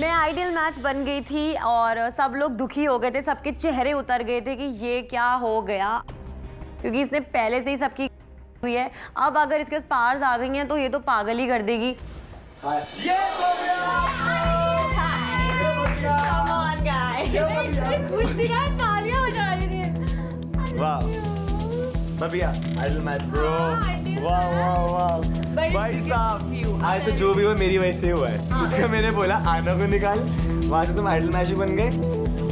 मैं ideal match बन गई थी और सब लोग दुखी हो गए थे सबके चेहरे उतर गए थे कि ये क्या हो गया। क्योंकि इसने पहले से ही सबकी हुई है। अब अगर इसके पार्स आ गई हैं तो ये तो पागल ही कर देगी। खुश थी ना तालियाँ बजा रही थी। वाह। बबिया आइडल मैच ब्रो वाह वाह वाह भाई साहब आज तो जो भी हुआ मेरी वजह से हुआ है। उसका मैंने बोला आना को निकाल। वहाँ से तुम आइडल मैच बन गए।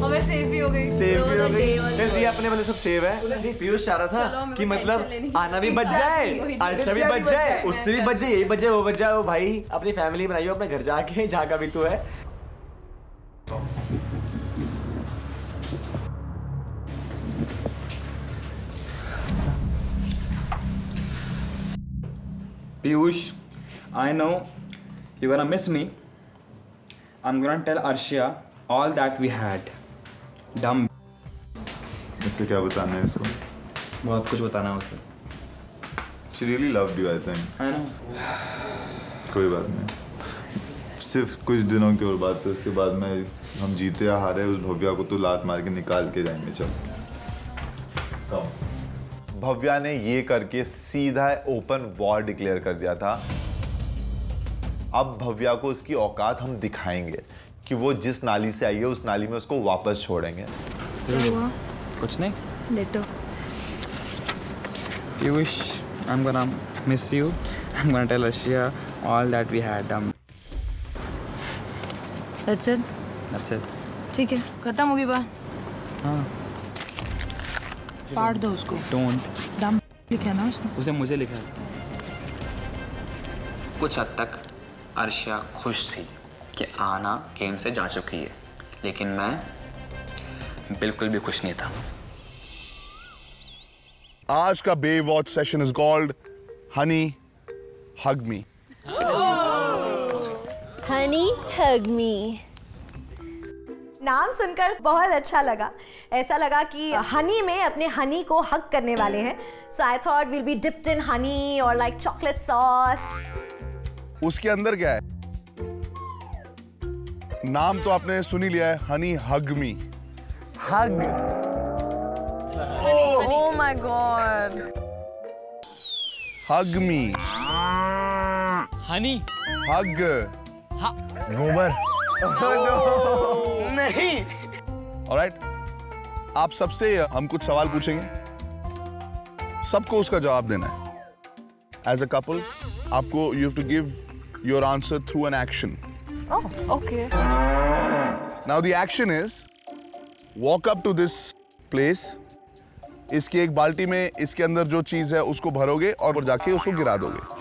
और मैं सेफ़ भी हो गई। सेव भी हो गई। चल ये अपने वाले सब सेव है। पीयूष चाह रहा था कि मतलब आना भी बच जाए अर्षा भी बच जाए उससे भी बच जाए यही बच जाए वो बच जाए। वो भाई अपनी फैमिली बनाइयो अपने घर जाके जहाँ का भी तू है। Piyush, I know you're gonna miss me. I'm gonna tell Arshia all that we had. Dumb. इससे क्या बताना है इसको बहुत कुछ बताना है उसे she really loved you I think I know. कोई बात नहीं सिर्फ़ कुछ दिनों की और बात है उसके बाद में हम जीते या हारे उस भव्या को तो लात मार के निकाल के जाएँगे चल भव्या ने ये करके सीधा ओपन वॉर डिक्लेयर कर दिया था अब भव्या को उसकी औकात हम दिखाएँगे कि वो जिस नाली से आई है उस नाली में उसको वापस छोड़ेंगे कुछ नहीं later Piyush, I'm gonna miss you. I'm gonna tell Arshia all that we had. Dumb. That's it That's it. ठीक है खत्म होगी बात हाँ पाड़ दो उसको। Don't. डम लिखा ना उसने? उसने मुझे लिखा कुछ हद तक अर्शिया खुश थी कि आना गेम से जा चुकी है लेकिन मैं बिल्कुल भी खुश नहीं था। आज का Baywatch session is called honey hug me honey hug me नाम सुनकर बहुत अच्छा लगा। ऐसा लगा कि हनी में अपने हनी को हक करने वाले हैं। So I thought will be dipped in honey और लाइक चॉकलेट सॉस उसके अंदर क्या है? नाम तो आपने सुन ही लिया है honey hug me hug oh my God hug me honey hug गोबर नहीं। ऑलराइट आप सबसे हम कुछ सवाल पूछेंगे। सबको उसका जवाब देना है। एज अ कपल आपको you have to give your answer through an action okay now the action is walk up to this place इसकी एक बाल्टी में इसके अंदर जो चीज़ है उसको भरोगे और जाके उसको गिरा दोगे।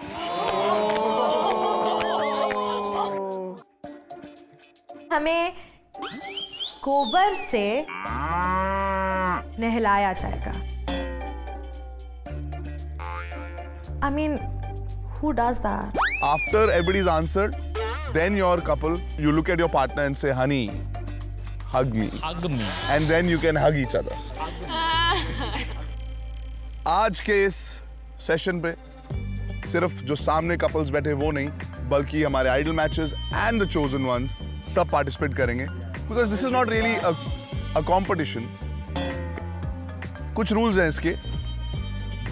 हमें गोबर से नहलाया जाएगा। I mean who does that after every answer then your couple you look at your partner and say honey hug me hug me and then you can hug each other आज के इस सेशन पे सिर्फ़ जो सामने couples बैठे वो नहीं बल्कि हमारे ideal matches and the chosen ones सब पार्टिसिपेट करेंगे। Because this is not really a competition कुछ रूल्स हैं इसके।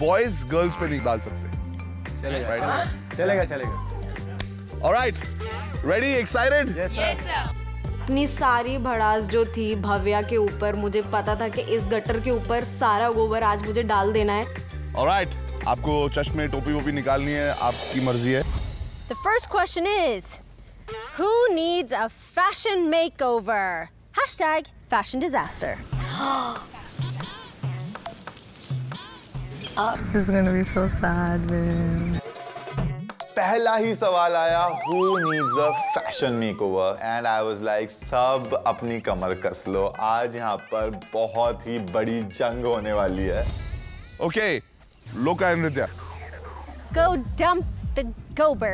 बॉयज़ गर्ल्स पे नहीं डाल सकते। चलेगा चलेगा। चलेगा ऑलराइट रेडी एक्साइटेड इतनी सारी भड़ास जो थी भव्या के ऊपर मुझे पता था कि इस गटर के ऊपर सारा गोबर आज मुझे डाल देना है। ऑलराइट right, आपको चश्मे टोपी वोपी निकालनी है आपकी मर्ज़ी है। The first question is Who needs a fashion makeover? Hashtag fashion disaster. This is gonna be so sad, man. पहला ही सवाल आया who needs a fashion makeover and I was like सब अपनी कमर कस लो आज यहाँ पर बहुत ही बड़ी जंग होने वाली है okay Loka and Nritya Go dump the gober.